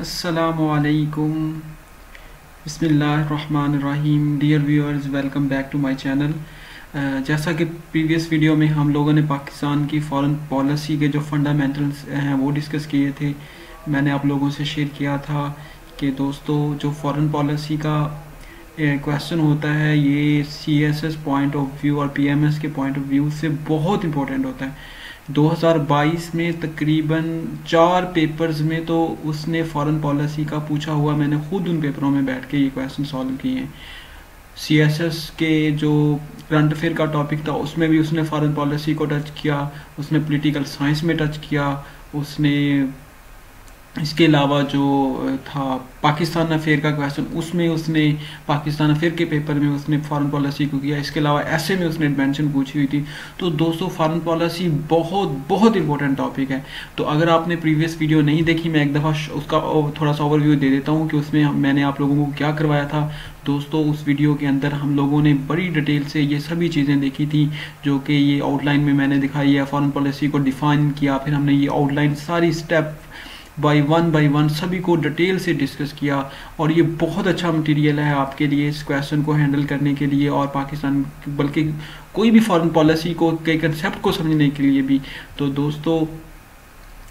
असलकुम बसमीम dear viewers welcome back to my channel जैसा कि प्रीवियस वीडियो में हम लोगों ने पाकिस्तान की फॉरेन पॉलिसी के जो फंडामेंटल्स हैं वो डिस्कस किए थे मैंने आप लोगों से शेयर किया था कि दोस्तों जो फॉरेन पॉलिसी का क्वेश्चन होता है ये C S S point of view और पी एम एस के पॉइंट ऑफ़ व्यू से बहुत इंपॉर्टेंट होता है। 2022 में तकरीबन चार पेपर्स में तो उसने फॉरेन पॉलिसी का पूछा हुआ, मैंने खुद उन पेपरों में बैठ के ये क्वेश्चन सॉल्व किए हैं। सी एस एस के जो करंट अफेयर का टॉपिक था, उसमें भी उसने फॉरेन पॉलिसी को टच किया, उसने पॉलिटिकल साइंस में टच किया, उसने इसके अलावा जो था पाकिस्तान अफेयर का क्वेश्चन उसमें उसने, पाकिस्तान अफेयर के पेपर में उसने फॉरेन पॉलिसी को किया। इसके अलावा ऐसे में उसने एडवेंशन पूछी हुई थी। तो दोस्तों फॉरेन पॉलिसी बहुत बहुत इंपॉर्टेंट टॉपिक है। तो अगर आपने प्रीवियस वीडियो नहीं देखी, मैं एक दफ़ा उसका थोड़ा सा ओवरव्यू दे देता हूँ कि उसमें मैंने आप लोगों को क्या करवाया था। दोस्तों, उस वीडियो के अंदर हम लोगों ने बड़ी डिटेल से ये सभी चीज़ें देखी थी, जो कि ये आउटलाइन में मैंने दिखाई है। फॉरेन पॉलिसी को डिफाइन किया, फिर हमने ये आउटलाइन सारी step by one by one सभी को डिटेल से डिस्कस किया और ये बहुत अच्छा मटेरियल है आपके लिए इस क्वेश्चन को हैंडल करने के लिए और पाकिस्तान बल्कि कोई भी फॉरेन पॉलिसी को, कई कंसेप्ट को समझने के लिए भी। तो दोस्तों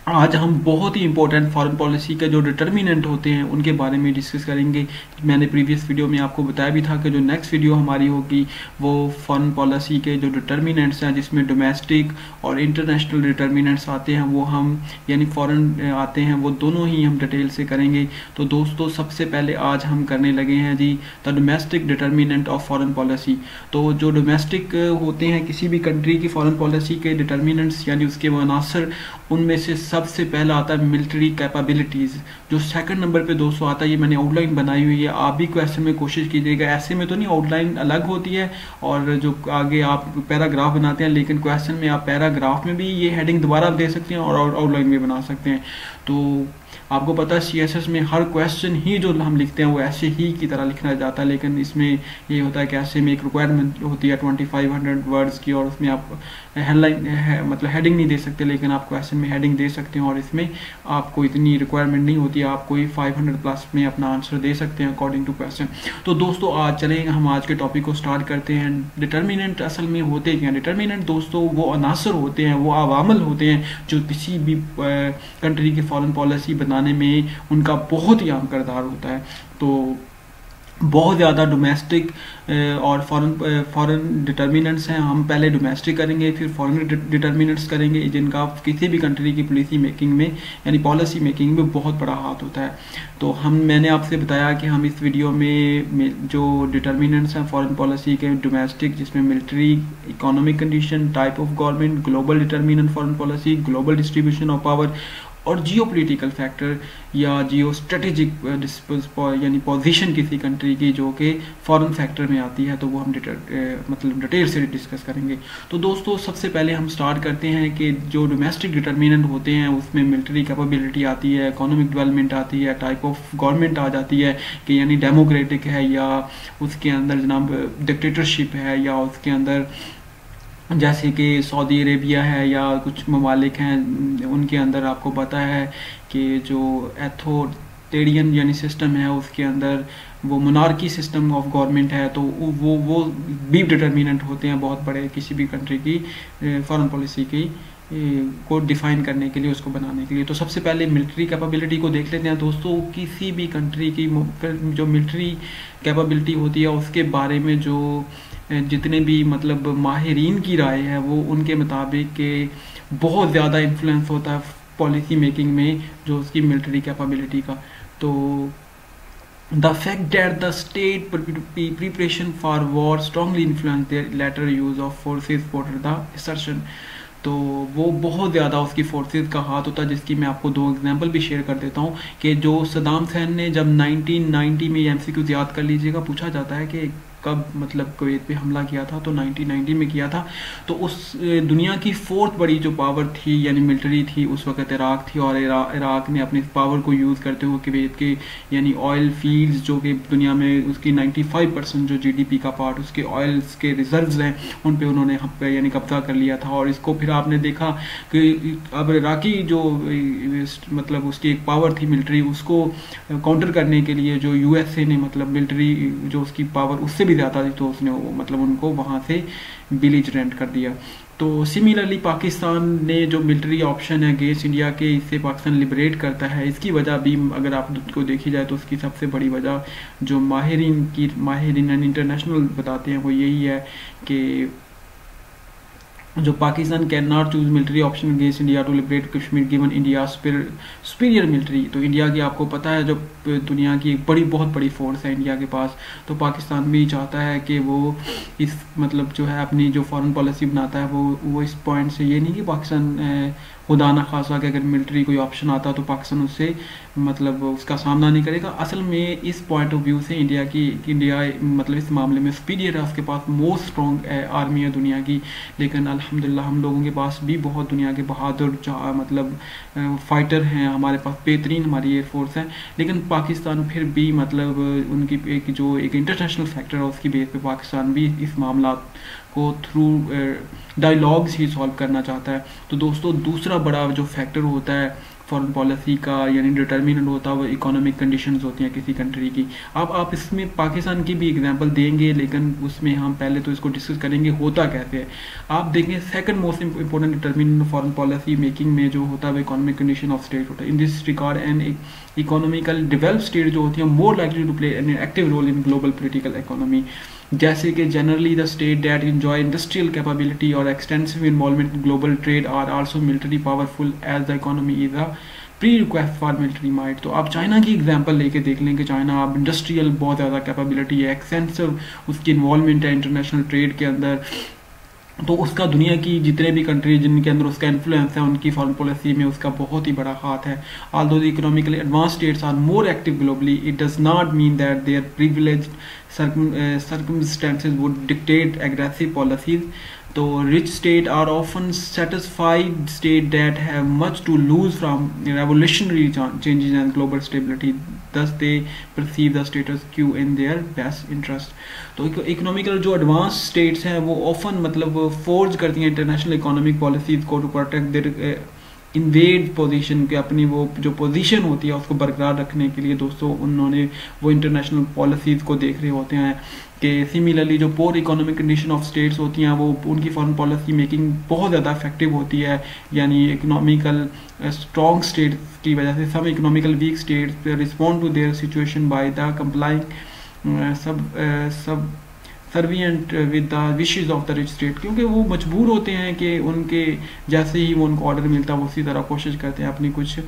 आज हम बहुत ही इंपॉर्टेंट फॉरेन पॉलिसी के जो डिटर्मिनेंट होते हैं, उनके बारे में डिस्कस करेंगे। मैंने प्रीवियस वीडियो में आपको बताया भी था कि जो नेक्स्ट वीडियो हमारी होगी, वो फॉरेन पॉलिसी के जो डिटर्मिनेंट्स हैं, जिसमें डोमेस्टिक और इंटरनेशनल डिटर्मिनेंट्स आते हैं, वो हम, यानी फॉरेन आते हैं, वो दोनों ही हम डिटेल से करेंगे। तो दोस्तों, सबसे पहले आज हम करने लगे हैं जी the domestic determinant of foreign policy तो जो डोमेस्टिक होते हैं, किसी भी कंट्री की फॉरन पॉलिसी के डिटर्मिनेंट्स यानी उसके अनासर उनमें से सबसे पहला आता है मिलिट्री कैपेबिलिटीज़ जो सेकंड नंबर पे दोस्तों आता है, ये मैंने आउटलाइन बनाई हुई है। आप भी क्वेश्चन में कोशिश कीजिएगा। ऐसे में तो नहीं आउटलाइन अलग होती है और जो आगे आप पैराग्राफ बनाते हैं, लेकिन क्वेश्चन में आप पैराग्राफ में भी ये हेडिंग दोबारा दे सकते हैं और आउटलाइन भी बना सकते हैं। तो आपको पता है सी में हर क्वेश्चन ही जो हम लिखते हैं, वो ऐसे ही की तरह लिखना जाता है। लेकिन इसमें ये होता है कि ऐसे में एक रिक्वायरमेंट होती है ट्वेंटी फाइव हंड्रेड वर्ड्स की, और उसमें आप हेडलाइन मतलब हेडिंग नहीं दे सकते, लेकिन आप क्वेश्चन में हेडिंग दे सकते हैं और इसमें आपको इतनी रिक्वायरमेंट नहीं होती, आप कोई फाइव हंड्रेड प्लस में अपना आंसर दे सकते हैं अकॉर्डिंग टू क्वेश्चन तो दोस्तों, आज चलेंगे हम आज के टॉपिक को स्टार्ट करते हैं. डिटर्मिनेंट असल में होते क्या डिटर्मिनेंट दोस्तों, वो अनासर होते हैं, वो अवामल होते हैं, जो किसी भी कंट्री की फॉरन पॉलिसी बनाने में उनका बहुत ही अहम करदार होता है. तो बहुत ज़्यादा डोमेस्टिक और फॉरेन फॉरेन डिटर्मिनेंट्स हैं। हम पहले डोमेस्टिक करेंगे, फिर फॉरेन डिटर्मिनेंट्स करेंगे, जिनका किसी भी कंट्री की पॉलिसी मेकिंग में, यानी पॉलिसी मेकिंग में बहुत बड़ा हाथ होता है। तो हम, मैंने आपसे बताया कि हम इस वीडियो में जो डिटर्मिनेंट्स हैं फॉरेन पॉलिसी के डोमेस्टिक जिसमें military economic condition type of government global determinant foreign policy global distribution of power और जियो पोलिटिकल फैक्टर या जियो स्ट्रेटेजिक यानी पोजीशन किसी कंट्री की जो कि फॉरेन फैक्टर में आती है तो वो हम डिटेल मतलब डिटेल से डिस्कस करेंगे। तो दोस्तों, सबसे पहले हम स्टार्ट करते हैं कि जो डोमेस्टिक डिटर्मिनेंट होते हैं, उसमें मिलिट्री कैपेबिलिटी आती है इकोनॉमिक डेवलपमेंट आती है टाइप ऑफ़ गवर्नमेंट आ जाती है कि यानी डेमोक्रेटिक है या उसके अंदर जनाब डिक्टेटरशिप है या उसके अंदर जैसे कि सऊदी अरेबिया है या कुछ ममालिक हैं, उनके अंदर आपको पता है कि जो एथोटेरियन यानी सिस्टम है, उसके अंदर वो मोनार्की सिस्टम ऑफ़ गवर्नमेंट है तो वो वो भी डिटर्मिनेंट होते हैं बहुत बड़े किसी भी कंट्री की फॉरेन पॉलिसी की को डिफाइन करने के लिए, उसको बनाने के लिए। तो सबसे पहले मिलिट्री कैपेबिलिटी को देख लेते हैं। दोस्तों, किसी भी कंट्री की जो मिलिट्री कैपेबिलिटी होती है, उसके बारे में जो जितने भी मतलब माहरीन की राय है, वो उनके मुताबिक के बहुत ज़्यादा इन्फ्लुएंस होता है पॉलिसी मेकिंग में जो उसकी मिलिट्री कैपेबिलिटी का। तो the fact that the state preparation for war strongly influence later use of forces for the तो वो बहुत ज़्यादा उसकी फोर्सेस का हाथ होता है, जिसकी मैं आपको दो एग्जांपल भी शेयर कर देता हूँ कि जो सदाम सैन ने जब 1990 में एम याद कर लीजिएगा, पूछा जाता है कि कब मतलब कुवैत पे हमला किया था तो 1990 में किया था। तो उस दुनिया की फोर्थ बड़ी जो पावर थी, यानी मिलिट्री थी, उस वक्त इराक थी और इराक ने अपनी पावर को यूज़ करते हुए कुवैत के, यानी ऑयल फील्ड्स जो कि दुनिया में उसकी 95 परसेंट जो जीडीपी का पार्ट उसके ऑयल्स के रिजर्व्स हैं, उन पे उन्होंने यानी कब्जा कर लिया था। और इसको फिर आपने देखा कि अब इराकी जो मतलब उसकी एक पावर थी मिलिट्री उसको काउंटर करने के लिए जो यूएसए ने मतलब मिलिट्री जो उसकी पावर उससे भी ज़्यादा थी तो उसने मतलब उनको वहाँ से विलेज रेंट कर दिया। तो सिमिलरली पाकिस्तान ने जो मिलिट्री ऑप्शन है अगेंस्ट इंडिया के, इससे पाकिस्तान लिबरेट करता है। इसकी वजह भी, अगर आप को देखी जाए तो उसकी सबसे बड़ी वजह जो माहरीन की, माहरीन इंटरनेशनल बताते हैं वो यही है कि जो Pakistan can not choose military option against India to liberate Kashmir given India superior military तो इंडिया की आपको पता है जो दुनिया की एक बड़ी, बहुत बड़ी फोर्स है इंडिया के पास तो पाकिस्तान भी चाहता है कि वो इस मतलब जो है अपनी जो फॉरेन पॉलिसी बनाता है, वो वो इस पॉइंट से ये नहीं कि पाकिस्तान खुदा ना खासा कि अगर मिलिट्री कोई ऑप्शन आता तो पाकिस्तान उससे मतलब उसका सामना नहीं करेगा। असल में इस पॉइंट ऑफ़ व्यू से इंडिया की इंडिया मतलब इस मामले में सुपीरियर है उसके पास मोस्ट स्ट्रॉन्ग आर्मी है दुनिया की। लेकिन अल्हम्दुलिल्लाह हम लोगों के पास भी बहुत दुनिया के बहादुर मतलब फाइटर हैं। हमारे पास बेहतरीन हमारी एयरफोर्स है। लेकिन पाकिस्तान फिर भी मतलब उनकी एक जो एक इंटरनेशनल फैक्टर है, उसकी बेस पे पाकिस्तान भी इस मामला को थ्रू डायलॉग्स ही सॉल्व करना चाहता है। तो दोस्तों, दूसरा बड़ा जो फैक्टर होता है फॉरेन पॉलिसी का, यानी डिटर्मिनेंट होता है, वो इकोनॉमिक कंडीशंस होती हैं किसी कंट्री की। अब आप इसमें पाकिस्तान की भी एग्जांपल देंगे, लेकिन उसमें हम पहले तो इसको डिस्कस करेंगे, होता कैसे है। आप देखें second most important determinant foreign policy making में जो होता है, वो इकोनॉमिक कंडीशन ऑफ़ स्टेट होता है। In this record and economical develop state जो होती है more likely to play an active role in global political economy जैसे कि generally the state that enjoy industrial capability और extensive involvement in global trade are also military powerful as the economy is a pre request for military might तो आप China की example लेके देख लें कि चाइना अब इंडस्ट्रियल बहुत ज़्यादा कैपेबिलिटी है एक्सटेंसिव उसकी इन्वॉलमेंट है इंटरनेशनल ट्रेड के अंदर। तो उसका दुनिया की जितने भी कंट्री जिनके अंदर उसका इन्फ्लुएंस है, उनकी फॉरेन पॉलिसी में उसका बहुत ही बड़ा हाथ है। Although economically advance states are more active globally it does not mean that their privilege circumstances would dictate aggressive policies. तो rich state are often satisfied state that have much to lose from revolutionary changes and global stability thus they perceive the status quo in their best interest तो economical जो advance states हैं, वो often मतलब force करती हैं international economic policies को to protect their envied position के अपनी वो जो पोजीशन होती है उसको बरकरार रखने के लिए दोस्तों उन्होंने वो इंटरनेशनल पॉलिसीज़ को देख रहे होते हैं कि सिमिलरली जो poor economic condition of states होती हैं, वो उनकी फॉरेन पॉलिसी मेकिंग बहुत ज़्यादा इफ़ेक्टिव होती है। यानी इकोनॉमिकल स्ट्रॉन्ग स्टेट्स की वजह से सब economical weak states respond to their situation by the complying sub subservient with the wishes of the rich state, क्योंकि वो मजबूर होते हैं कि उनके जैसे ही वो उनको ऑर्डर मिलता है, वो उसी तरह कोशिश करते हैं अपनी कुछ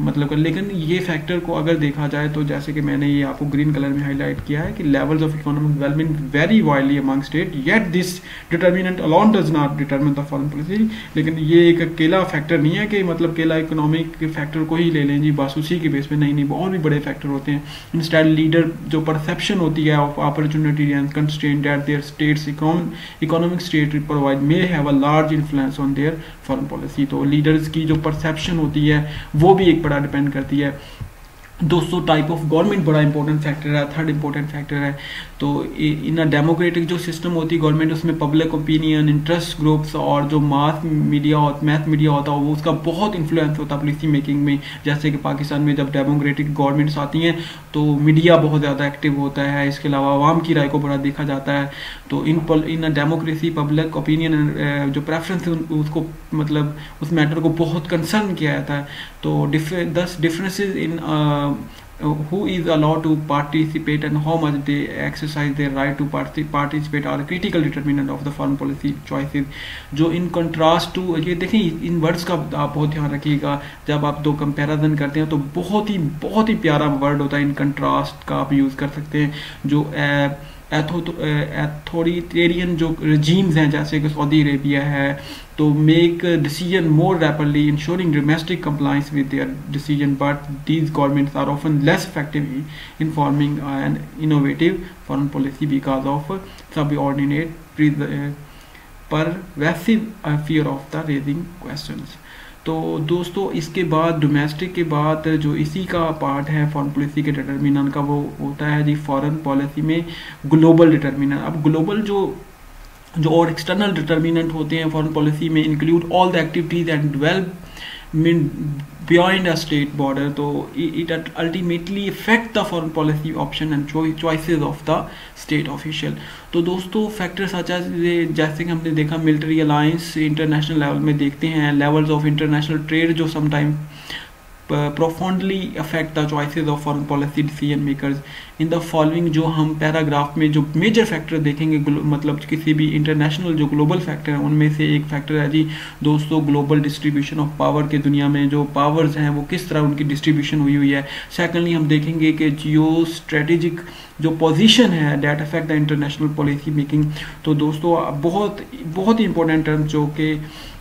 मतलब कर। लेकिन ये फैक्टर को अगर देखा जाए तो जैसे कि मैंने ये आपको ग्रीन कलर में हाईलाइट किया है कि levels of economic development very widely among state yet this determinant alone does not determine the foreign policy लेकिन ये एक अकेला फैक्टर नहीं है कि मतलब अकेला इकोनॉमिक फैक्टर को ही ले लें जी, बस उसी के बेस पे नहीं नहीं, और भी बड़े फैक्टर होते हैं। इंस्टेड लीडर जो परसेप्शन होती है of opportunity and constant that their state's econ economic state provide may have a large influence on their foreign policy तो लीडर्स की जो परसेप्शन होती है वो भी एक बड़ा डिपेंड करती है दोस्तों टाइप ऑफ़ गवर्नमेंट बड़ा इंपॉर्टेंट फैक्टर है थर्ड इंपॉर्टेंट फैक्टर है। तो इन अ डेमोक्रेटिक जो सिस्टम होती है गवर्नमेंट उसमें पब्लिक ओपिनियन इंटरेस्ट ग्रुप्स और जो मास मीडिया मैथ मीडिया होता है, वो उसका बहुत इन्फ्लुएंस होता है पॉलिसी मेकिंग में। जैसे कि पाकिस्तान में जब डेमोक्रेटिक गवर्नमेंट्स आती हैं तो मीडिया बहुत ज़्यादा एक्टिव होता है। इसके अलावा आवाम की राय को बड़ा देखा जाता है। तो in in a democracy public opinion जो प्रेफरेंस उसको मतलब उस मैटर को बहुत कंसर्न किया जाता है। तो thus differences in who is allowed to participate and how much they exercise their right to participate are critical determinant of the foreign policy choices जो in contrast to ये देखें इन वर्ड्स का आप बहुत ध्यान रखिएगा जब आप दो कंपैरिजन करते हैं तो बहुत ही बहुत ही प्यारा वर्ड होता है इन कंट्रास्ट का आप यूज़ कर सकते हैं जो एथोरिटेरियन जो रजीम्स हैं, जैसे कि सऊदी अरेबिया है तो make decision more rapidly ensuring domestic compliance with their decision but these governments are often less effective in forming an innovative foreign policy because of subordinate pervasive fear of the raising questions तो दोस्तों, इसके बाद domestic के बाद जो इसी का part है फॉरेन पॉलिसी के डिटर्मिनन का, वो होता है जी फॉरेन पॉलिसी में ग्लोबल डिटर्मिनन अब ग्लोबल जो जो और एक्सटर्नल डिटर्मिनेंट होते हैं फॉरेन पॉलिसी में include all the activities and development beyond a state border so it, it ultimately affect the foreign policy option and cho choices of the state official तो दोस्तों factor such जैसे कि हमने देखा military alliance international level में देखते हैं levels of international trade जो sometime profoundly affect the choices of foreign policy decision makers. In the following जो हम पैराग्राफ में जो मेजर फैक्टर देखेंगे मतलब किसी भी इंटरनेशनल जो ग्लोबल फैक्टर हैं, उनमें से एक फैक्टर है जी, दोस्तों ग्लोबल डिस्ट्रीब्यूशन ऑफ़ पावर के दुनिया में जो पावर्स हैं, वो किस तरह उनकी डिस्ट्रीब्यूशन हुई हुई है। सेकेंडली हम देखेंगे कि जियो स्ट्रेटेजिक जो पोजीशन है that affect the international policy making तो दोस्तों, बहुत बहुत ही इंपॉर्टेंट टर्म जो कि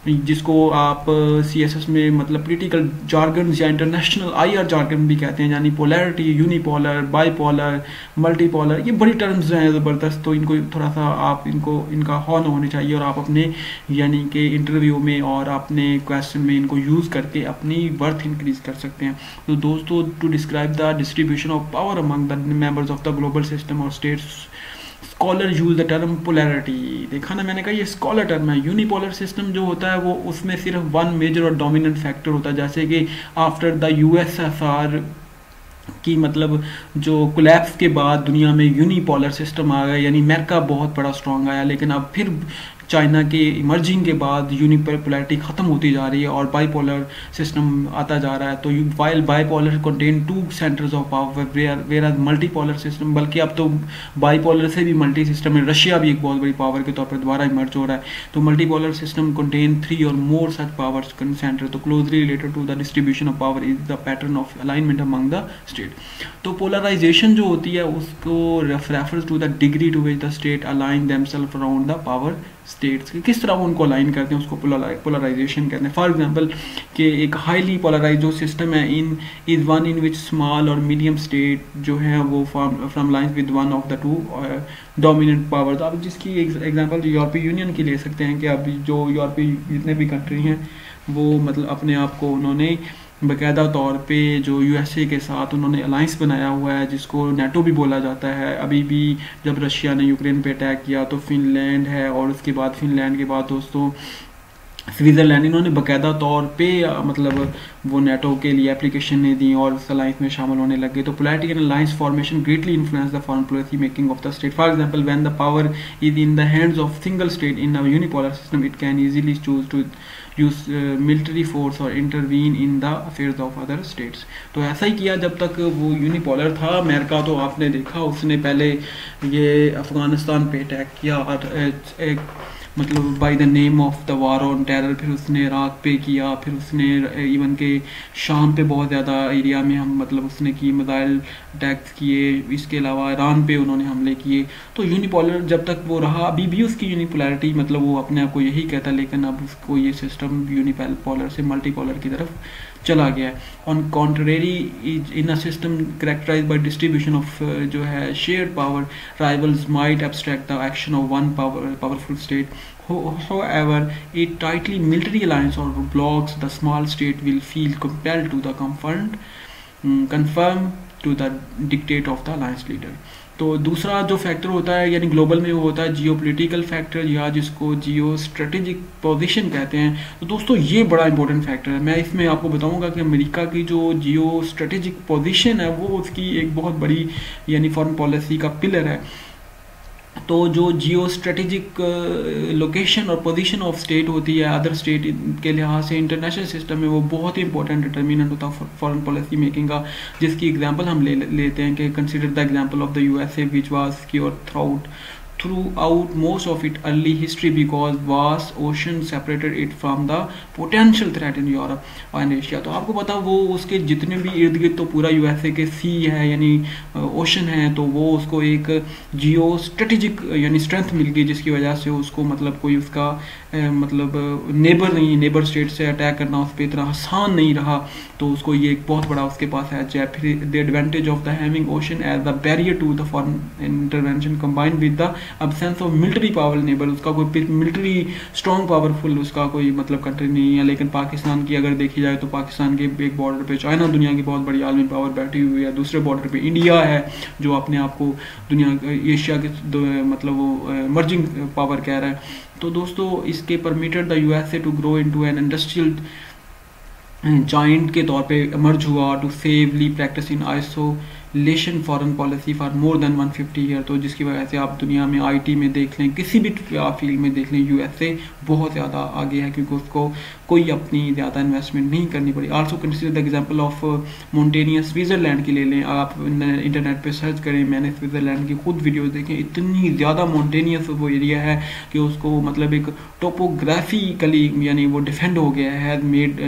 जिसको आप सी एस एस में मतलब पोलिटिकल जार्गन या इंटरनेशनल आई आर जार्गन भी कहते हैं, यानी पोलैरिटी यूनिपोलर बाईपोलर मल्टीपोलर ये बड़ी टर्म्स हैं ज़बरदस्त तो इनको थोड़ा सा आप इनको, इनका हॉन होने चाहिए और आप अपने, यानी कि इंटरव्यू में और अपने क्वेश्चन में इनको यूज़ करके अपनी वर्थ इंक्रीज कर सकते हैं। तो दोस्तों to describe the distribution of power among the members of the global system और states scholar use the term polarity देखा ना मैंने कहा ये स्कॉलर टर्म है। यूनिपोलर सिस्टम जो होता है वो उसमें सिर्फ़ वन मेजर और डोमिनेंट फैक्टर होता है। जैसे कि आफ्टर द यूएसएसआर कि मतलब जो कोलैप्स के बाद दुनिया में यूनिपोलर सिस्टम आ गया, यानी अमेरिका बहुत बड़ा स्ट्रॉन्ग आया, लेकिन अब फिर चाइना के इमर्जिंग के बाद यूनिपोलरिटी ख़त्म होती जा रही है और बाईपोलर सिस्टम आता जा रहा है। तो while bipolar contain two centers of power where are multipolar system बल्कि अब तो बाईपोलर से भी मल्टी सिस्टम है। रशिया भी एक बहुत बड़ी पावर के तौर पर दोबारा इमर्ज हो रहा है। तो मल्टीपोलर सिस्टम कंटेन थ्री और मोर सच पावर सेंटर तो closely related to the distribution of power is the pattern of alignment among the state तो पोलराइजेशन जो होती है, उसको refers to the degree to which the state align themselves around the power states के, किस तरह वो उनको अलाइन करते हैं, उसको पोलराइजेशन कहते हैं। फॉर एग्जांपल कि एक हाईली पोलराइज जो सिस्टम है in is one in which small और मीडियम स्टेट जो है, वो from line with one of the two dominant power तो आप जिसकी एग्जांपल यूरोपीय यूनियन की ले सकते हैं कि अब जो यूरोपीय जितने भी कंट्री हैं वो मतलब अपने आप को उन्होंने बाकायदा तौर पे जो यूएसए के साथ उन्होंने अलाइंस बनाया हुआ है, जिसको नेटो भी बोला जाता है। अभी भी जब रशिया ने यूक्रेन पे अटैक किया तो फिनलैंड है और उसके बाद फिनलैंड के बाद दोस्तों स्विट्ज़रलैंड इन्होंने बाकायदा तौर पे मतलब वो नेटो के लिए एप्लीकेशन ने दी और उस अलाइंस में शामिल होने लगे तो political alliance formation greatly influence the foreign policy making of the state for example when the power is in the hands of single state in a unipolar system it can easily choose to use military force और intervene in the affairs of other states तो ऐसा ही किया जब तक वो unipolar था। America तो आपने देखा, उसने पहले ये अफ़गानिस्तान पे अटैक किया और एक मतलब by the name of the war on terror फिर उसने इराक पे किया, फिर उसने इवन के शाम पे बहुत ज़्यादा एरिया में हम मतलब उसने की मिज़ाइल अटैक्स किए, इसके अलावा ईरान पे उन्होंने हमले किए। तो यूनिपोलर जब तक वो रहा, अभी भी उसकी यूनिपोलरिटी मतलब वो अपने आप को यही कहता लेकिन अब उसको ये सिस्टम यूनिपोलर से मल्टीपोलर की तरफ़ चला गया है। On contrary in a system characterize by distribution of जो है share power rivals might abstract the action of one power powerful state however a tightly military alliance और blocks the small state will feel compel to the conform to the dictate of the alliance leader तो दूसरा जो factor होता है, यानी global में वो होता है जियो पोलिटिकल फैक्टर या जिसको जियो स्ट्रेटेजिक पोजिशन कहते हैं। तो दोस्तों, ये बड़ा इंपॉर्टेंट फैक्टर है। मैं इसमें आपको बताऊँगा कि अमेरिका की जो जियो स्ट्रेटेजिक पोजिशन है, वो उसकी एक बहुत बड़ी, यानी फॉरन पॉलिसी का पिलर है। तो जो जियो स्ट्रेटेजिक लोकेशन और पोजीशन ऑफ़ स्टेट होती है अदर स्टेट के लिहाज से इंटरनेशनल सिस्टम में वो बहुत ही इंपॉर्टेंट डिटर्मिनेंट होता है फॉरेन पॉलिसी मेकिंग का। जिसकी एग्जांपल हम ले, लेते हैं कि consider the example of the USA which was secure through throughout most of its early history because vast ocean separated it from the potential threat in Europe and Asia. तो आपको पता वो उसके जितने भी इर्द गिर्द तो पूरा यूएसए के सी है, यानी ओशन है तो वो उसको एक जियो स्ट्रेटेजिक यानी स्ट्रेंथ मिल गई जिसकी वजह से उसको मतलब कोई उसका मतलब नेबर नहीं नेबर स्टेट से अटैक करना उस पर इतना आसान नहीं रहा। तो उसको ये एक बहुत बड़ा उसके पास है जय फिर the advantage of the having ocean as the barrier to the foreign intervention combined with the absence of military power neighbor उसका कोई मिलिट्री स्ट्रॉन्ग पावरफुल उसका कोई मतलब कंट्री नहीं है। लेकिन पाकिस्तान की अगर देखी जाए तो पाकिस्तान के एक बॉर्डर पे चाइना दुनिया की बहुत बड़ी आलमी पावर बैठी हुई है। दूसरे बॉर्डर पे इंडिया है, जो अपने आप को दुनिया एशिया के मतलब वो मर्जिंग पावर कह रहा है। तो दोस्तों, इसके permitted the USA to grow into an industrial giant के तौर पे मर्ज हुआ to safely practice in isolation foreign policy for more than 150 year तो जिसकी वजह से आप दुनिया में आईटी में देख लें, किसी भी फ़ील्ड में देख लें यूएसए बहुत ज़्यादा आगे है क्योंकि उसको कोई अपनी ज़्यादा इन्वेस्टमेंट नहीं करनी पड़ी। Also consider the example of mountainous Switzerland की ले लें। आप इंटरनेट पर सर्च करें, मैंने स्विट्ज़रलैंड की खुद वीडियोस देखें। इतनी ज़्यादा माउंटेनियस वो एरिया है कि उसको मतलब एक टोपोग्राफिकली यानी वो डिफेंड हो गया है made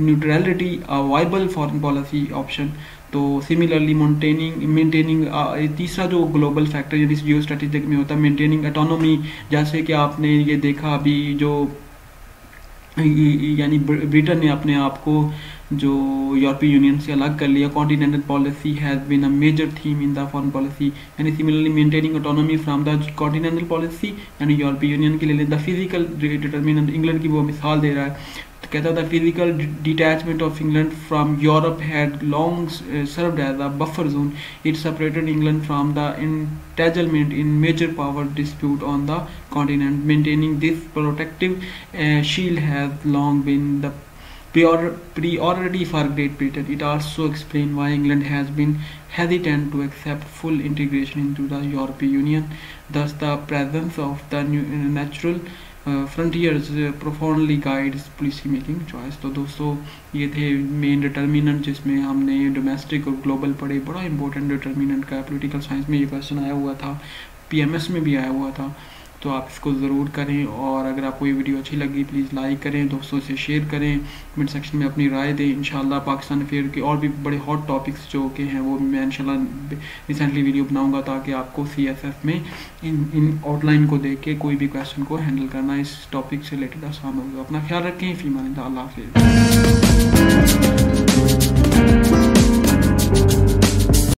neutrality viable foreign policy option तो सिमिलरली मेंटेनिंग मेंटेनिंग तीसरा जो ग्लोबल फैक्टर यानी जियो स्ट्रेटेजिक में होता है मेंटेनिंग एटोनॉमी जैसे कि आपने ये देखा अभी जो यानी ब्रिटेन ने अपने आप को जो यूरोपीय यूनियन से अलग कर लिया continental policy has been a major theme in the foreign policy यानी similarly maintaining autonomy from the continental policy यानी यूरोपीय यूनियन के लिए द फ़िज़िकल डिटर्मिनेंट इंग्लैंड की वो मिसाल दे रहा है Together, the physical detachment of England from Europe had long uh, served as a buffer zone. It separated England from the entanglement in major power dispute on the continent. Maintaining this protective uh, shield has long been the priority for Great Britain. It also explains why England has been hesitant to accept full integration into the European Union. Thus, the presence of the uh, natural frontiers profoundly guides policy making choice तो दोस्तों, ये थे main determinant जिसमें हमने domestic और global पढ़े। बड़ा important determinant का पॉलिटिकल साइंस में ये क्वेश्चन आया हुआ था। पीएमएस में भी आया हुआ था। तो आप इसको ज़रूर करें और अगर आपको ये वीडियो अच्छी लगी प्लीज़ लाइक करें, दोस्तों से शेयर करें कमेंट सेक्शन में अपनी राय दें। इंशाल्लाह पाकिस्तान अफेयर के और भी बड़े हॉट टॉपिक्स जो के हैं, वो मैं इंशाल्लाह रिसेंटली वीडियो बनाऊँगा ताकि आपको सी एस एफ़ में इन इन आउटलाइन को देख के कोई भी क्वेश्चन को हैंडल करना इस टॉपिक से रिलेटेड आसान होगा अपना ख्याल रखें, फ़ीमान अल्लाह, हाफिज़।